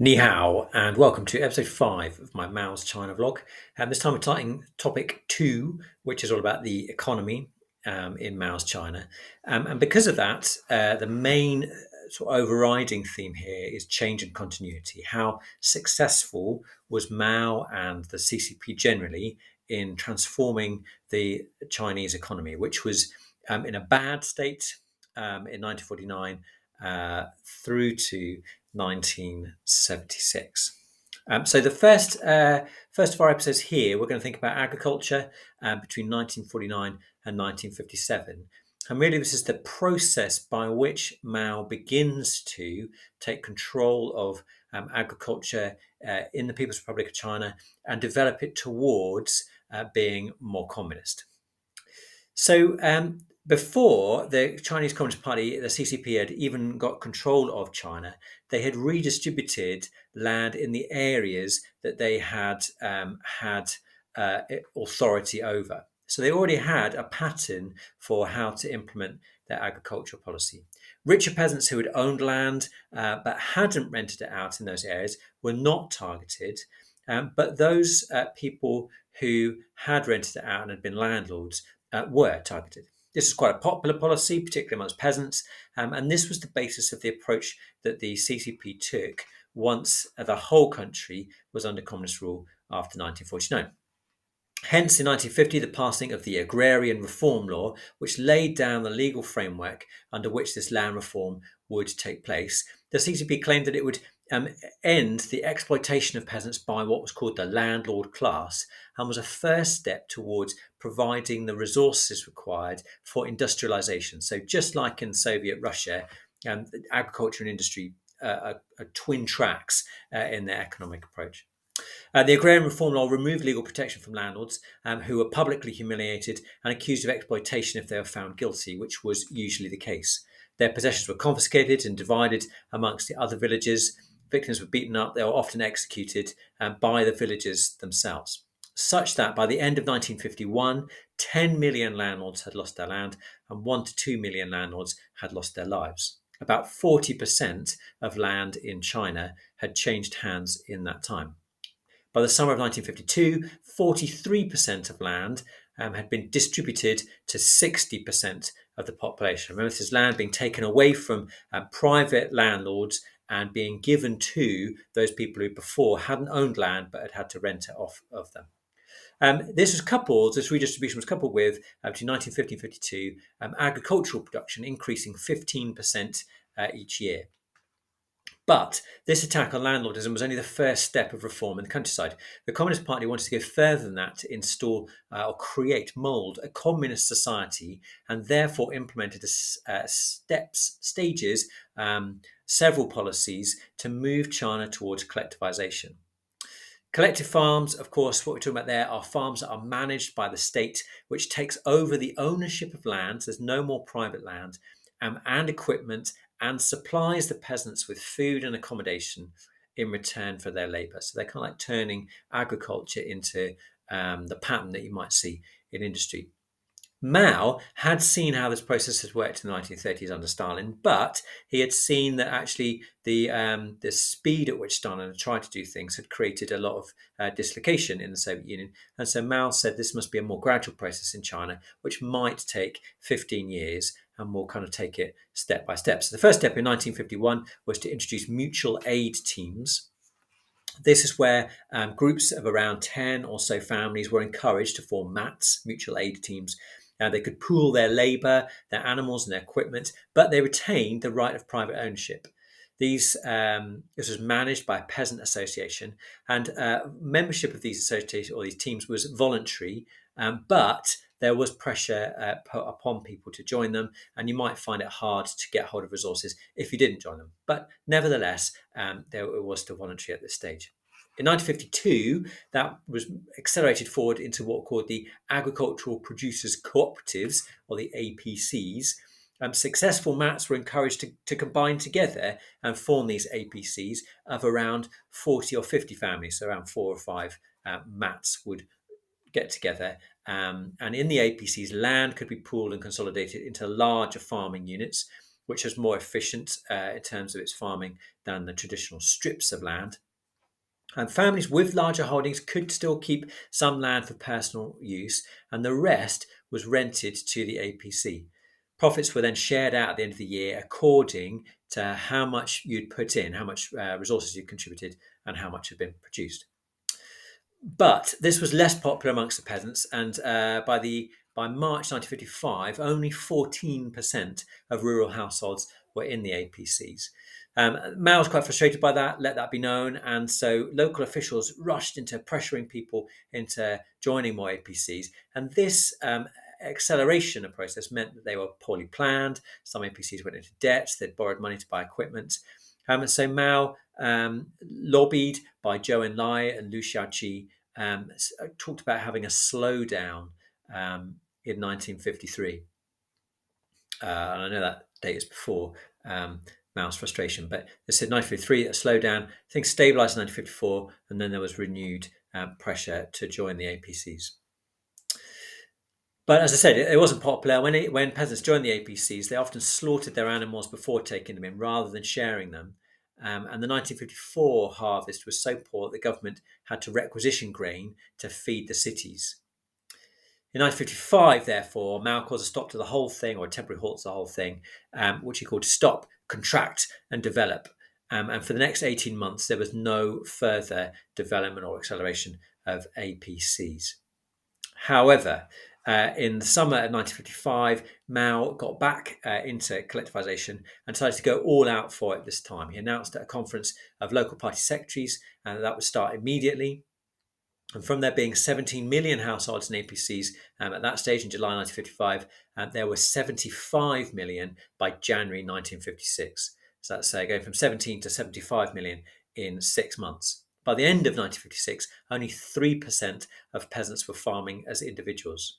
Ni hao, and welcome to episode five of my Mao's China vlog. And this time we're starting topic two, which is all about the economy um, in Mao's China. Um, and because of that, uh, the main uh, sort of overriding theme here is change and continuity. How successful was Mao and the CCP generally in transforming the Chinese economy, which was um, in a bad state um, in 1949 uh, through to 1976. Um, so the first uh, first of our episodes here, we're going to think about agriculture um, between 1949 and 1957. And really, this is the process by which Mao begins to take control of um, agriculture uh, in the People's Republic of China and develop it towards uh, being more communist. So, um, before the Chinese Communist Party, the CCP, had even got control of China, they had redistributed land in the areas that they had um, had uh, authority over. So they already had a pattern for how to implement their agricultural policy. Richer peasants who had owned land uh, but hadn't rented it out in those areas were not targeted, um, but those uh, people who had rented it out and had been landlords uh, were targeted. This is quite a popular policy, particularly amongst peasants, um, and this was the basis of the approach that the CCP took once the whole country was under communist rule after 1949. Hence, in 1950, the passing of the Agrarian Reform Law, which laid down the legal framework under which this land reform would take place. The CCP claimed that it would um, end the exploitation of peasants by what was called the landlord class and was a first step towards providing the resources required for industrialization. So, just like in Soviet Russia, um, agriculture and industry uh, are, are, twin tracks uh, in their economic approach. Uh, the Agrarian Reform Law removed legal protection from landlords um, who were publicly humiliated and accused of exploitation if they were found guilty, which was usually the case. Their possessions were confiscated and divided amongst the other villagers victims were beaten up, they were often executed um, by the villagers themselves. Such that by the end of 1951, 10 million landlords had lost their land and 1 to 2 million landlords had lost their lives. About 40% of land in China had changed hands in that time. By the summer of 1952, 43% of land um, had been distributed to 60% of the population. Remember, this is land being taken away from uh, private landlords and being given to those people who before hadn't owned land but had had to rent it off of them. Um, this was coupled, this redistribution was coupled with, uh, between 1950 and 52, um, agricultural production increasing 15% uh, each year. But this attack on landlordism was only the first step of reform in the countryside. The Communist Party wanted to go further than that to install uh, or create, mould a communist society, and therefore implemented a, uh, steps, stages, um, several policies to move China towards collectivization. Collective farms, of course, what we're talking about there are farms that are managed by the state, which takes over the ownership of land. There's no more private land um, and equipment and supplies the peasants with food and accommodation in return for their labor. So they're kind of like turning agriculture into um, the pattern that you might see in industry. Mao had seen how this process had worked in the 1930s under Stalin, but he had seen that actually the um, the speed at which Stalin had tried to do things had created a lot of uh, dislocation in the Soviet Union. And so Mao said this must be a more gradual process in China, which might take 15 years and we'll kind of take it step by step. So the first step in 1951 was to introduce mutual aid teams. This is where um, groups of around 10 or so families were encouraged to form MATs, mutual aid teams. Uh, they could pool their labour, their animals, and their equipment, but they retained the right of private ownership. These um, this was managed by a peasant association, and uh, membership of these associations or these teams was voluntary, um, but there was pressure uh, put upon people to join them, and you might find it hard to get hold of resources if you didn't join them. But nevertheless, um, there it was still voluntary at this stage. In 1952, that was accelerated forward into what were called the Agricultural Producers Cooperatives, or the APCs. Um, successful mats were encouraged to, to combine together and form these APCs of around 40 or 50 families, so around four or five uh, mats would get together. Um, and in the APCs, land could be pooled and consolidated into larger farming units. which was more efficient uh, in terms of its farming than the traditional strips of land. And families with larger holdings could still keep some land for personal use, and the rest was rented to the APC. Profits were then shared out at the end of the year according to how much you'd put in, how much uh, resources you contributed, and how much had been produced. But this was less popular amongst the peasants, and uh, by the by March 1955, only 14% of rural households were in the APCs. Um, Mao was quite frustrated by that, let that be known, and so local officials rushed into pressuring people into joining more APCs. And this um, acceleration of process meant that they were poorly planned. Some APCs went into debt, they'd borrowed money to buy equipment. Um, and so Mao, um, lobbied by Zhou Enlai and Liu Shaoqi, um, uh, talked about having a slowdown um, in 1953. Uh, and I know that date is before. Um, Mao's frustration. But they said 1953, a slowdown, things stabilized in 1954, and then there was renewed um, pressure to join the APCs. But as I said, it, it wasn't popular. When, it, when peasants joined the APCs, they often slaughtered their animals before taking them in rather than sharing them. Um, and the 1954 harvest was so poor that the government had to requisition grain to feed the cities. In 1955, therefore, Mao caused a stop to the whole thing, or a temporary halt to the whole thing, um, which he called Stop, Contract, and Develop. Um, and for the next 18 months, there was no further development or acceleration of APCs. However, uh, in the summer of 1955, Mao got back uh, into collectivization and decided to go all out for it this time. He announced at a conference of local party secretaries, and that would start immediately. And from there being 17 million households and APCs um, at that stage in July 1955, uh, there were 75 million by January 1956. So that's uh, going from 17 to 75 million in six months. By the end of 1956, only 3% of peasants were farming as individuals.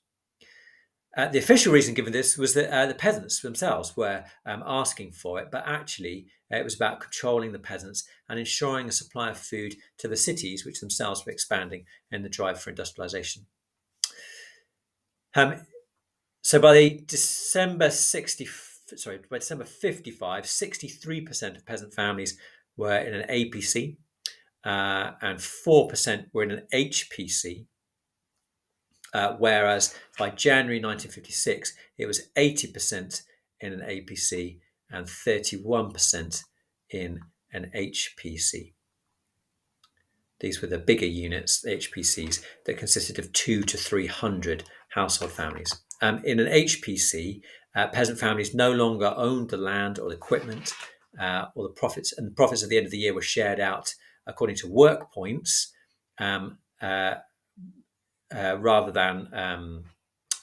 Uh, the official reason given this was that uh, the peasants themselves were um, asking for it, but actually uh, it was about controlling the peasants and ensuring a supply of food to the cities, which themselves were expanding in the drive for industrialization. Um, so by the December 60, sorry, by December 55, 63% of peasant families were in an APC uh, and 4% were in an HPC. Uh, whereas by January 1956, it was 80% in an APC and 31% in an HPC. These were the bigger units, HPCs, that consisted of two to 300 household families. Um, in an HPC, uh, peasant families no longer owned the land or the equipment uh, or the profits, and the profits at the end of the year were shared out according to work points um, uh, uh, rather than um,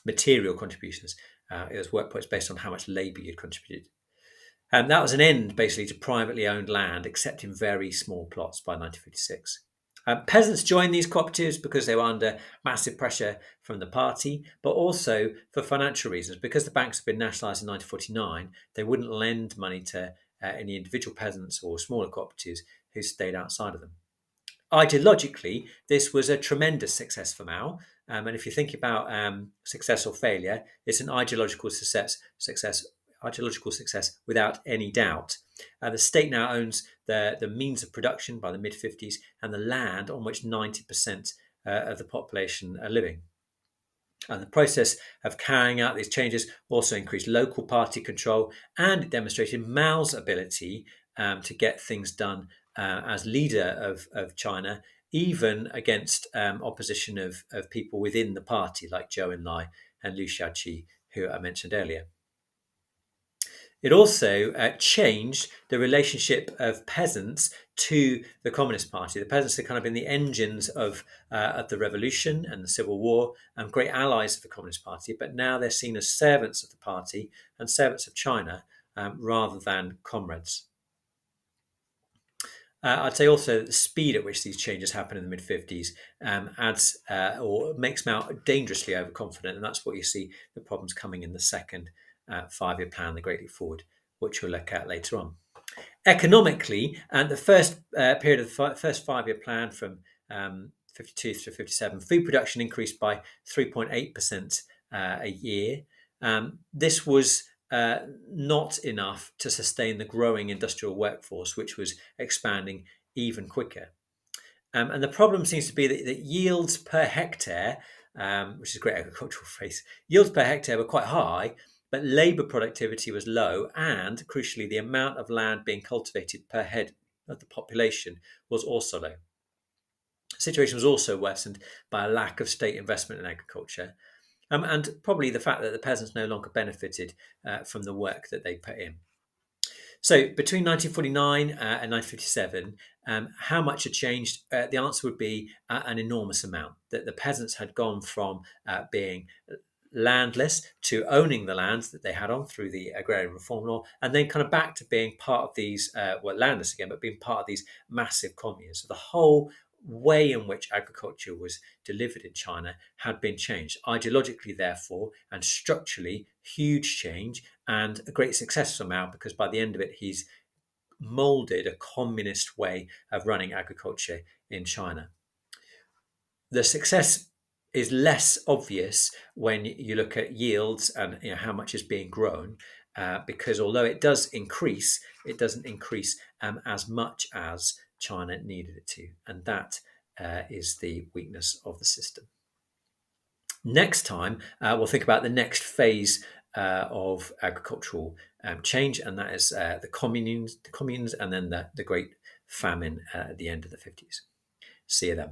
material contributions. Uh, it was work points based on how much labour you'd contributed. And that was an end basically to privately owned land, except in very small plots by 1956. Um, peasants joined these cooperatives because they were under massive pressure from the party, but also for financial reasons. Because the banks had been nationalised in 1949, they wouldn't lend money to uh, any individual peasants or smaller cooperatives who stayed outside of them. Ideologically, this was a tremendous success for Mao. Um, and if you think about um, success or failure, it's an ideological success, success, ideological success without any doubt. Uh, the state now owns the, the means of production by the mid 50s and the land on which 90% uh, of the population are living. And the process of carrying out these changes also increased local party control and demonstrated Mao's ability um, to get things done uh, as leader of, of China, even against um, opposition of, of people within the party like Zhou Enlai and Liu Shaoqi, who I mentioned earlier. It also uh, changed the relationship of peasants to the Communist Party. The peasants had kind of been the engines of, uh, of the revolution and the civil war and great allies of the Communist Party, but now they're seen as servants of the party and servants of China um, rather than comrades. Uh, I'd say also the speed at which these changes happen in the mid 50s um, adds uh, or makes Mao dangerously overconfident, and that's what you see the problems coming in the second uh, five year plan, the Great Leap Forward, which we'll look at later on. Economically, and the first uh, period of the fi- first five year plan from um, 52 to 57, food production increased by 3.8% uh, a year. Um, this was uh, not enough to sustain the growing industrial workforce, which was expanding even quicker. Um, and the problem seems to be that, that yields per hectare, um, which is a great agricultural phrase, yields per hectare were quite high, but labour productivity was low, and crucially, the amount of land being cultivated per head of the population was also low. The situation was also worsened by a lack of state investment in agriculture, um, and probably the fact that the peasants no longer benefited uh, from the work that they put in. So between 1949 uh, and 1957, um, how much had changed? Uh, the answer would be uh, an enormous amount. That the peasants had gone from uh, being landless to owning the lands that they had on through the agrarian reform law, and then kind of back to being part of these, uh, well, landless again, but being part of these massive communes. So the whole way in which agriculture was delivered in China had been changed. Ideologically, therefore, and structurally, huge change and a great success Mao because by the end of it, he's molded a communist way of running agriculture in China. The success is less obvious when you look at yields and you know, how much is being grown, uh, because although it does increase, it doesn't increase um, as much as China needed it to. And that uh, is the weakness of the system. Next time, uh, we'll think about the next phase uh, of agricultural um, change, and that is uh, the communes, the communes, and then the, the Great Famine uh, at the end of the 50s. See you then.